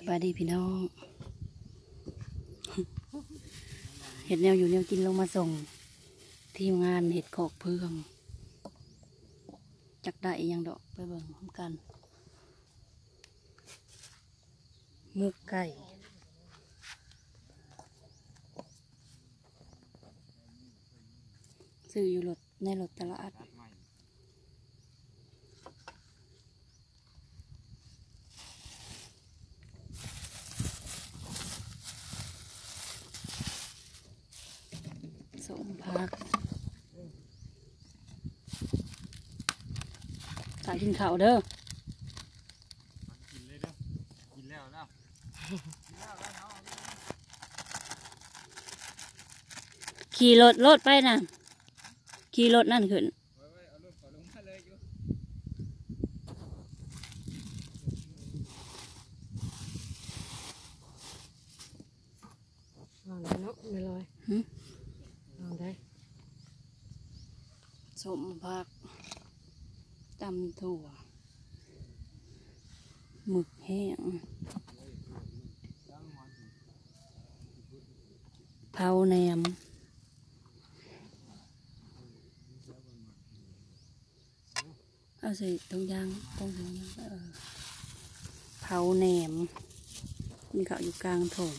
สบายดีพี่น้องเห็ดแนวอยู่แนวกินลงมาส่ง ทีมงานเห็ดขอกเพื่องจักได้อีหยังดอกไปเบิ่งพร้อมกันหมุกไก่ซื้ออยู่รถในรถตลาด สม พักสายกินข้าวเด้อกินเลยเด้อกินแล้วนะขี่รถรถไปนะขี่รถนั่นขึ้นไว้ไว้เอารถขอลงมาเลยอยู่วางได้เนาะไม่ลอย หึ วางได้ ส มพักตำถั่วหมึกแห้งเผาแหนมเอาใส่ตรงยางตรงถุงยางเผาแหนม มีเขาวอยู่กลางโถง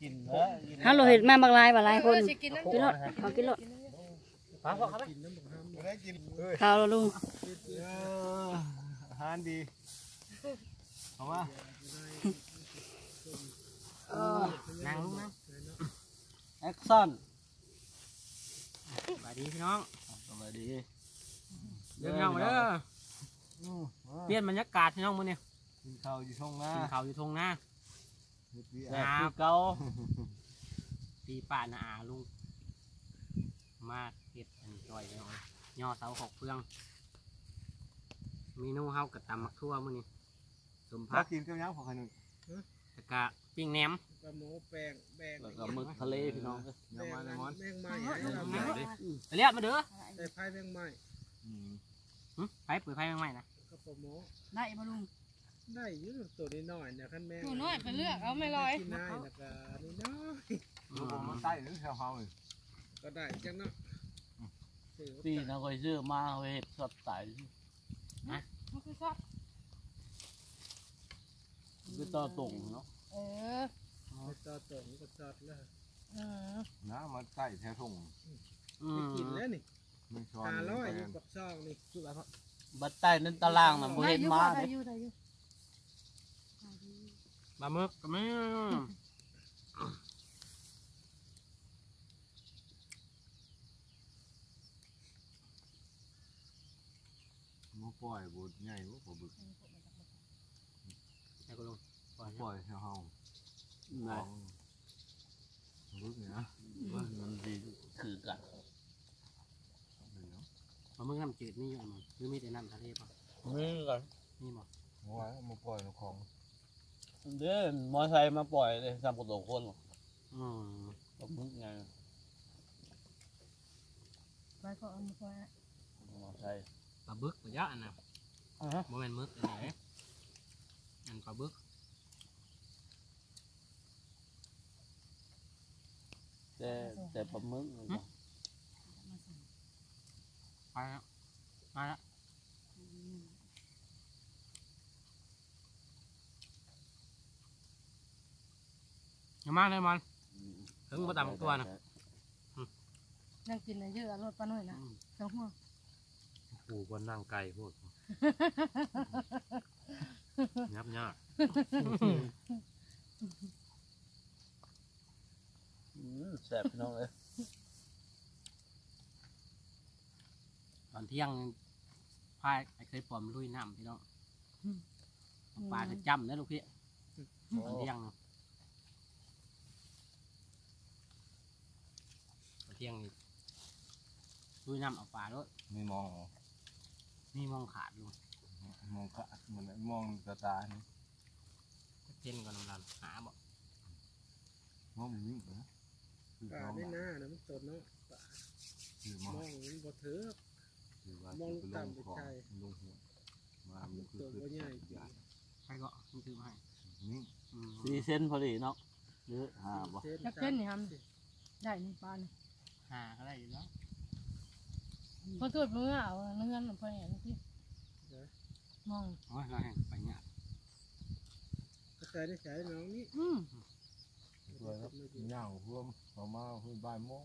กินแล้วกินฮัลโหลเห็ดมาบางลายบางลายคนสิกินน้ำกินรถเอากินรถพาพ่อครับไม่ได้กินเอ้ยข้าวแล้วลุงเอออาหารดีเอามานั่งลุงนะแอคชั่นสวัสดีพี่น้องสวัสดีเรื่องเงาเด้อเปลี่ยนบรรยากาศพี่น้องมื้อนี้กินข้าวอยู่ช่องหน้ากินข้าวอยู่ทงนา เฮ็ดเวียกแซ่บคือเก่าตีป่าหนาลุงมากเห็ดอันนี้จ่อยเลยย่อเสาหกเฟืองเมนูเฮากับตำมักทั่วมื้อนี้สมพัถ้ากกินกับยังพอขนึงตะกะปิ้งแหนม ปลาหมูแป้งแป้งแล้วก็หมึกทะเลพี่น้องเอ้ยแป้เดี๋ยวงมาในมอนแมงไม้ให้เราเดี๋ยวดิไปเรียกมาเด้อใส่ไผ่แมงไม้อืมหึไปเปิดไฟใหม่ๆนะกับปลาหมูได้มาลุง ได้อยืดตัวนี้หน่อยเนี่ยขั้นแมงหนูน้อยไปเลือกเอาไม่ลอยกินได้แล้วก็นี่น้อยลูกผมมันใต้หรือแถวเฮาเลยก็ได้จังเนาะซื้อปีนะคอยซื้อมาเอาไปเห็ดสดใสมันคือชอบก็ต่อตรงเนาะเออไปจอดตรงก็จอดแล้วเออนะมันใต้แถวทงอืไปมกินแล้วนี่มันช้อนห้าร้อยไปอยู่ปักซองนี่ บัดใต้นั้นตารางนะบ่เห็นมาได้เด้อยู่ได้อยู่ ปลาหมึกก็ไม่มันปล่อยบดใหญ่บ่ปล่อยบึกให้กูลงปล่อยปล่อยแถวเฮาไหนของบึกเนี่ยนะว่ามันดีคือกันเดี๋ยวปลาหมึกน้ำจืดนี่อยู่อันมั้งหรือมีแต่น้ำทะเลป่ะมีกันนี่บ่เอาไว้เอามาปล่อยในของ เด้อมอไซค์มาปล่อยเลยทำกระโดดคนอืมกับมึกไงไปก็เอามาไว้มอไซค์ปลาบึกปลาเยอะอันน่ะอ่าฮะบ่แม่นหมึกอันไหนอันปลาบึกแต่แต่ปลาหมึกมันก็ไปแล้วไปแล้ว อย่ามาเลยมันถึงบ่ต่ำตัวนะนั่งกินในเยอะรถป้าหน่อยนะสองหัวกูก็นั่งไกลพวกยับยากอืมแซ่บพี่น้องเลยตอนเที่ยงพายไอ้เคยปลอมลุยน้ำพี่น้องเอาปลาคือจำนะลูกพี่ตอนเที่ยงน่ะตอนเที่ยงนี่ลุยน้ำเอาปลาด้วยไม่มองเหรอนี่มองขาดอยู่มองกะมันมองกระตานี่ตเช่นกับน้ำรันหาบ่มองมันยิ่งนะคือป่าเขาในหน้านะมันตนเนาะป่าคือมมององมันบ่เถือกคือว่ามองจะไปลต่ำงไปของไกลลงหัวมามัมันนคือตัวคือบ่ใหญ่ใหญ่ใครก็มันคือให้นี่อืมสี่เซนพอดีเนาะหรือห้าบ่จักเส้นนี่ครับได้นี่ปลานี่ หาก็ได้อยู่แล้วพอตรวจมือเอาเนื้อมันพอเห็นที่มองโอ้ยเราแห่งไปเนี่ยากกระจายได้ใช้น้องนี่อืมสวยครับย่างพ่วมเขามาเพื่อบ่ายโมง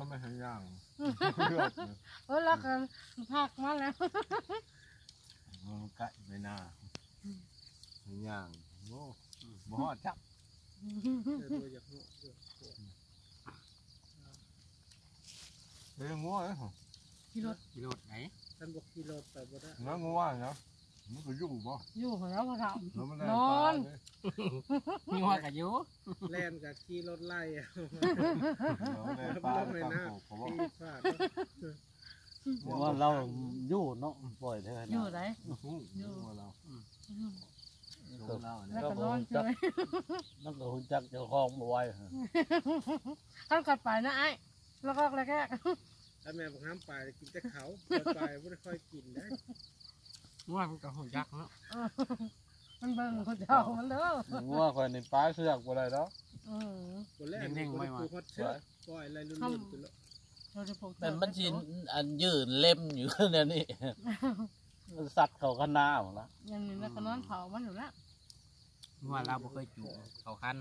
ทำไมให้ย่างเลือดเนี่ยเออแล้วกันพักมาแล้วมันไก่ไปหน้าให้ย่างโอ้บ่ฮอดจับเดี๋ยวตัวอยากเหาะด้วย เฮ้ยงัวเหรอขี่รถกิโลไหนท่านบอกขี่รถไปบ่ได้น้างัวเนาะมันก็อยู่บ่อยู่ของเราพอทแล้วมันได้นอนปลาเลยมีหัวกับยูแล่นกับขี่รถไล่อะ แล้วมันได้ปลาลงในในตามน้โขกเขาบอกำขี่ฟาดเนาะว่าเราอยู่เนาะปล่อยเท่าำนั้นอยู่ไหนอู้งัวเราอืมลงเราแล้วเนี่ยก็นอนเฉยนั่นก็หุ่นจักเจ้าของมาไว้ท่านกัดไปนะไอ้ แล้วก็แล้วแกถ้าแม่บอกห้ามไปกินแต่เขาไปไม่ได้ค่อยกินได้งัวมันกับหัวยักษ์เนาะมันเบิ่งคนเจ้ามันเด้องัวคอยในป้าเสือกบ่ได้ดอกอืมคนแรกมันปลูกฮอตเชือกปล่อยอะไรลุ่นๆไปแล้วเราจะปลูกแต่มันชินอันยืนเล่มอยู่เนี่ยนี่มันสัตว์เขาขนาหมดละอย่างนี้แล้วก็นอนเผามันอยู่แล้วงัวเราบ่เคยจูงเขาคัน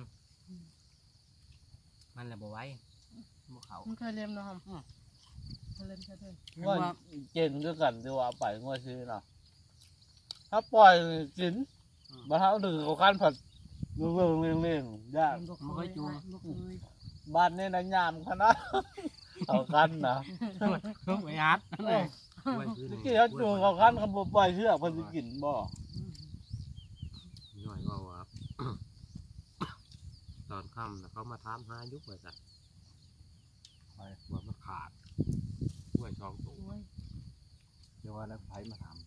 มันแหละบ่ไหว้ บ่เขามันเคยเลี้ยงเนาะครับเคยเลี้ยงเคยเลี้ยงงัวเจนด้วยกันที่ว่าไปงัวซื้อเนาะถ้าปล่อยกินมาเท้าดึงเขาคันผัดเรื่องเรื่องเรื่องเรื่องยากบ่เคยจูง บ่เคยบ้านนี่นะยามขนาดเขาคันนะเพิ่งไปอัดนั่นเลยกล้วยคือเมื่อกี้เขาจูงเขาคันเขาบ่ปล่อยเชือกมันจะกินบ่หน่อยว่าว่าตอนค่ำน่ะเขามาถามหายุคบริษัทไป ว่ามันขาดกล้วยช่องสูงโอ้ยเดี๋ยวว่านักไผ่มาถาม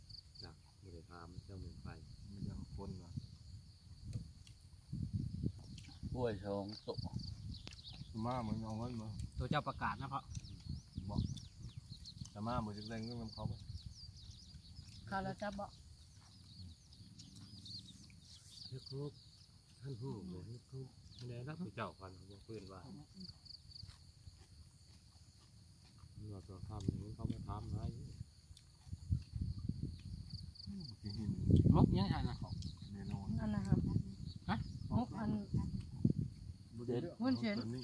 จ้ะไม่ได้ถามเจ้าเมืองไฟมันยังคนเหรอกล้วยชงสุกมาเหมือนเอาเงินมาตัวเจ้าประกาศนะเพราะบอกแต่มาเหมือนจะได้เงินนำเขาไปข้าวแล้วจับบ่เลือกลูกท่านหูเลยเลือกลูกไม่ได้รับผู้เจ้าพันบอกเพื่อนว่า เราตัวค่ำนี้เขามาถามหาอยู่ที่หินมุกยังไงนะของแน่นอนอันนะครับมุกอันเด็ดหุ้นเสียนตัวนี้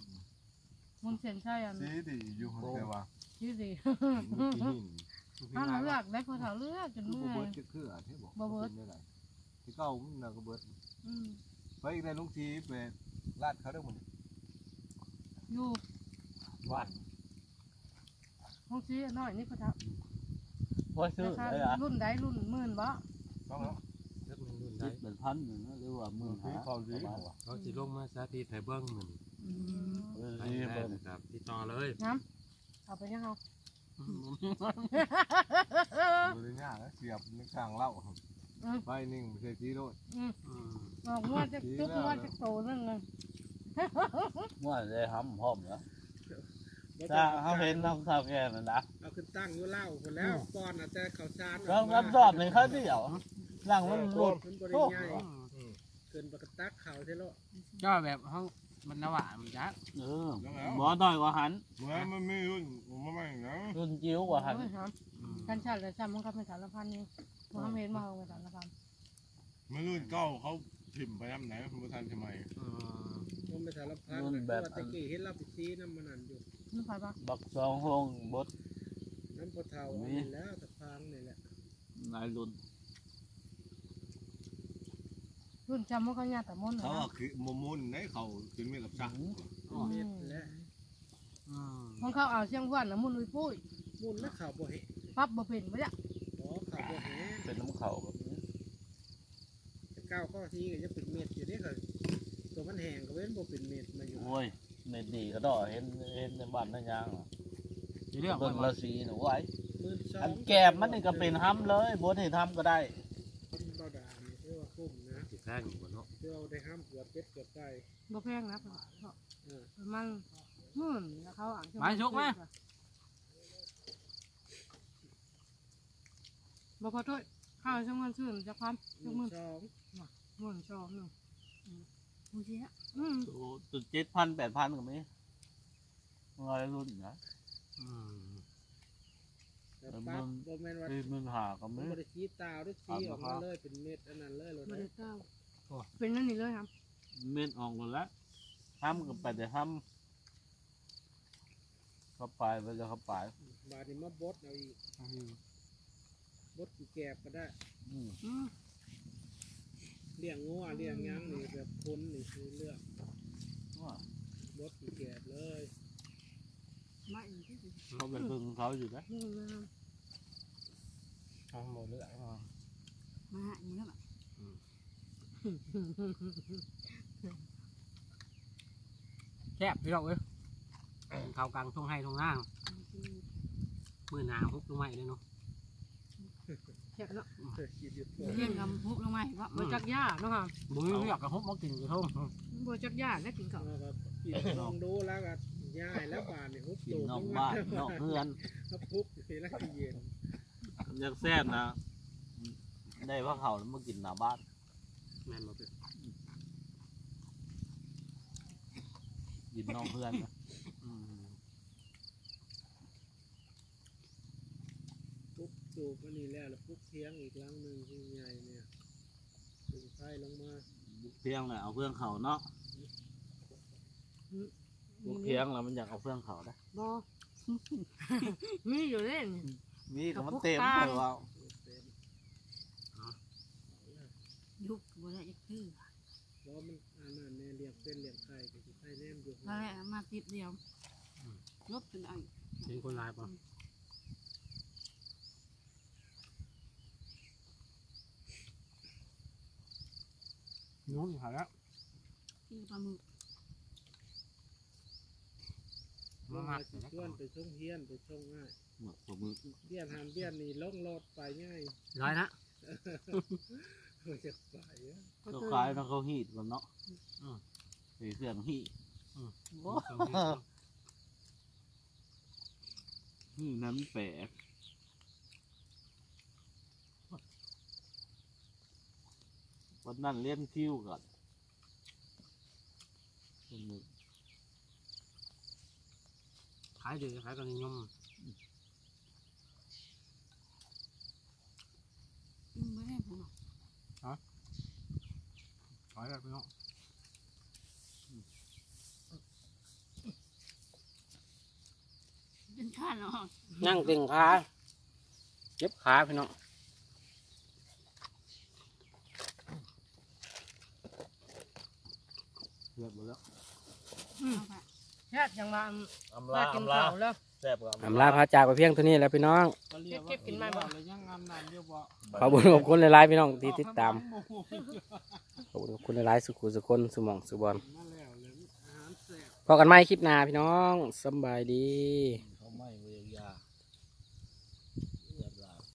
มุนเสียนใช่อันสีดีอยู่คนแต่ว่าชื่อสิที่หินอันเลือกได้พอเท่าเลือกจนคือเมื่บ่อเบิยดจะคืออะที่บอกบ่เบิดได้ไรที่เก้ามันน่ะก็เบิดอืมไปอีกได้ลุงทีไปลาดเขาได้หมดอยู่บ้าน ห้องซีน้อยนี่พอเท่าว่าซื้อราคาได้ละรุ่นใดรุ่นหมื่นบ่ต้องแล้วเลือกมันรุ่นคิได้ดเป็นพันหนึ่งนะหรือว่าหมื่นที่ห้าเขาดีเขาสิลงมาสาธิตไทยเบิ้งหนึ่งอืมเออได้นี่ได้เป็นนะครับติดต่อเลยน้ำเอาไปยังเอาบริญญาแล้วเสียบในกลางเล่าไปนิ่งไม่ใช่ที่โรดอืมอืมออกงวดจะจุกงวดจะโตนึงเลยว่าได้ห้ำหอมแล้วบ่ ถ้าต้องเขาเห็นน้ำข้าวแกงนั่นนะเอาขึ้นตั้งอยู่เล่าคนแล้วป้อนอาจจะเขาชานเรารับสอบในข้าวเดียวนั่งมันหลุดมันบริใหญ่เกินปกติตักเขาใช่ไหมก็แบบห้องมันนวะมันยักษ์เออหมอน้อยกว่าหันเมื่อมันไม่รุ่นมันไม่นะรุ่นจิ๋วกว่าหันโอ้ยครับกันชาติเลยจำมันก็เป็นสารพันนี่มันเห็นมาเอาเป็นสารพันไม่รุ่นเก้าเขาถิ่มไปน้ำไหนคุณทันทำไมอืมมันเป็นสารพันนะเพราะว่าตะกี้เห็นเราไปซีน้ำมันนั่นอยู่ นี่ใครบ้างบักสองหงบดน้ำปลาเทาอันนี้แล้วตะพางนี่แหละนายรุ่นรุ่นจำมันก็ยาแต่มนเขานะคือมมุนให้เขาขึ้นไม่กับช่างเม็ดและอืมมันเข้าเอาเชียงวันนะมุนอุ้ยปุ้ยมุนและข่าวบ่เห็นปั๊บบ่เป็นไม่ได้อ๋อข่าวบ่เห็นเป็นน้ำเขาแบบนี้ก้าวข้อทีก็จะเป็นเม็ดอยู่นี่ก็ตัวมันแห้งก็เว้นบ่เป็นเม็ดมาอยู่โอ้ย เม็ดดีก็ดอเห็นเห็นในบ้านนั่นยังเรื่องเบิ่งว่าละสีหนูไว้มื่นสองอันแกมมันนี่ก็เป็นห้ำเลยบดให้ทำก็ได้คนเบาดานี่เรียกว่าคุ้มนะติดแพงอยู่บนเนาะเพื่อเอาได้ห้ามเกือบเป็ดเกือบไก่บ่แพงนะเพราะเพราะเออประมาณหมื่นแล้วเขาอ่างมาชุกมาบ่พอถ้วยข้าวช่างมันชื่นจะความหช่างมื่มันนสองหมื่นสองหนึ่ง มูเสียอืมโอ้จุดเจ็ดพันแปดพันก็มีเงยรุ่นนะอืมแต่ปั๊บโบแมนว่าสี่หมื่นหาก็มัมีนบริจีตาวด้วยซีออกมาเลยเป็นเม็ดอันนั้นเลยเลยบ่นะได้เก้าเป็นนั่นนี่เลยครับ เม็ดออกหมดแล้วห้ามก็ไปแต่ห้ามเข้าไปไปจะเข้าไปบาดนี้มาบดเอาอีกบดกี่แกบก็ได้ อืมอืมเลี้ยงงัวเลี้ยงหยังนี่แบบคนนี่คือเลือกว่าบดกี่แกบเลยมาอีกที่สิเขาไปพึ่งเขาอยู่นะนี่นะเอาหมดเลยอะมาหาอย่างนี้แล้วแบบแคบพี่น้องเอ้ยเขากลางทุ่งให้ทุ่งห้างมือหนาฮุบลงมาอีกเลยเนาะ แค่เนาะเออกินอยู่ตัวเลี้ยงกับพุกลงมาเห็นว่าบ่จักยาเนาะค่ะบุ้ยอยากกระฮุบมากินกระทุ่งบ่จักยาแล้วกินข้าวแล้วก็กินลองดูแล้วก็ย่ายแล้วบาดนี่ฮุบกินตูนอกบ้านนอกเพื่อนแล้วฮุบอยู่แล้วก็เย็นอยากแซ่บนะ ได้ว่าเขาแล้วมากินหน้าบ้านแม่นบ่เป็นกินนอกเพื่อนนะ อืม ฮุบตูบอันนี้แล้วแล้วฮุบเทียงอีกลังหนึ่งที่ใหญ่เนี่ยถึงไส้ลงมาเพียงเลยเอาเพื่อนเขาเนาะบุกเพียงแล้วมันอยากเอาเพื่อนเขาได้บ่มีอยู่เล่นมีก็มันเต็มเลยว่าเต็มยุบบัวได้ยักตื้อเพราะมันอันนั้นเนี่ยเลี้ยงเป็นเลี้ยงไข่ก็สิไข่แนมอยู่แล้วแหละมาติดเดียวลบจนเอาเป็นคนลายป่ะ นู้นหายแล้วที่ปลาหมึกลมางมามาสิชวนไปช่องเฮียนไปช่องง่ายหมดผมมือเบี้ยนหันเบี้ยนนี่ลงรถไปง่ายร้อยนะมันจะไปอะก็คล้ายนะเขาหีดกันเนาะสีเสียงหีดโอ้หีดนั้นแปลก วันนั้นเล่นคิวก่อนคนหนึ่งขายดีขายกันนิยมอืมไม่ได้ผมหรอกขายแบบพี่น้องจนขาดเนาะนั่งตึงขาเจ็บขาพี่น้อง เรียบร้อยแล้วเอาไปแค่จังว่าอำมาลากินอำลาข้าวแล้วแซ่บกว่าอำลาพาจากไปเพียงเท่านี้แล้วพี่น้อง เก็บกินไหมบ่แล้วยังงามนานเดียวบ่ขอบคุณขอบคุณหลายๆพี่น้องที่ติดตาม ขอบคุณขอบคุณหลายๆสุขุสุคนสุหมองสุบอลมาแล้วเลยอาหารแซ่บพอกันใหม่คลิปหน้าพี่น้องสำบายดี